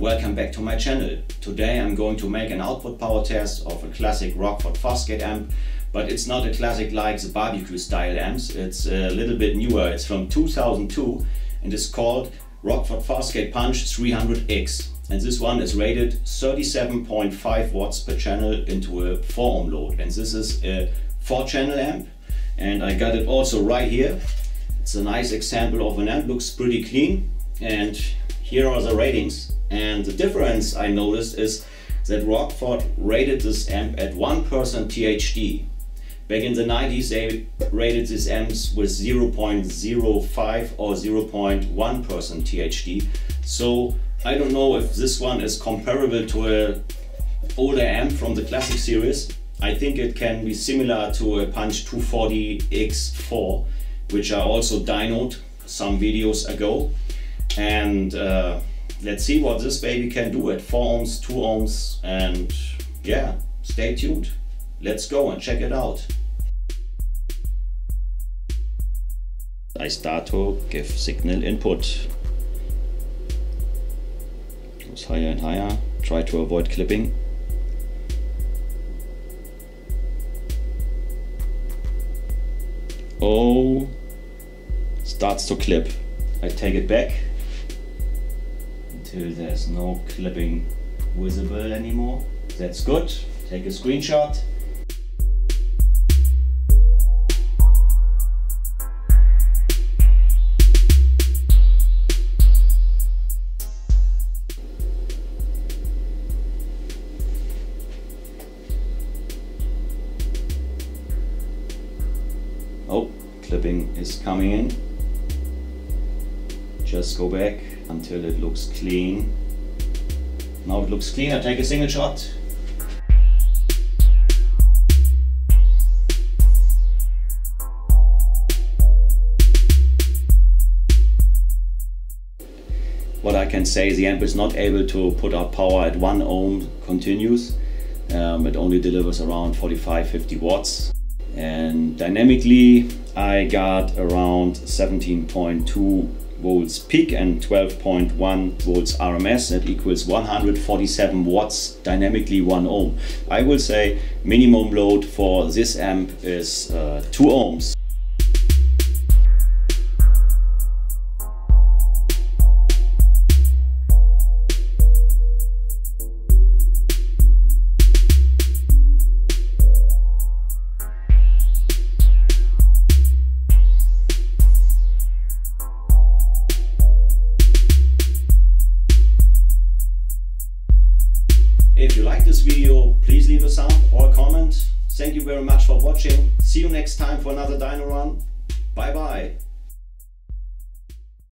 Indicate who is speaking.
Speaker 1: back to my channel. Today I'm going to make an output power test of a classic Rockford Fosgate amp, but it's not a classic like the barbecue style amps, it's a little bit newer, it's from 2002 and it's called Rockford Fosgate Punch 300X. And this one is rated 37.5 watts per channel into a 4 ohm load. And this is a 4 channel amp and I got it also right here. It's a nice example of an amp, looks pretty clean and here are the ratings. And the difference I noticed is that Rockford rated this amp at 1% THD. Back in the 90s they rated these amps with 0.05 or 0.1% THD. So I don't know if this one is comparable to a older amp from the classic series. I think it can be similar to a Punch 240X4 which I also dynoed some videos ago and uh, let's see what this baby can do at 4 ohms, 2 ohms and yeah, stay tuned. Let's go and check it out. I start to give signal input. Goes higher and higher. Try to avoid clipping. Oh, starts to clip. I take it back until there's no clipping visible anymore. That's good. Take a screenshot. Oh, clipping is coming in. Just go back until it looks clean. Now it looks clean, I take a single shot. What I can say, the amp is not able to put out power at 1 ohm continuous. Um, it only delivers around 45-50 watts. And dynamically I got around 17.2 volts peak and 12.1 volts RMS. That equals 147 watts dynamically 1 ohm. I will say minimum load for this amp is uh, 2 ohms. If you like this video, please leave a sub or a comment. Thank you very much for watching. See you next time for another Dyno Run. Bye bye.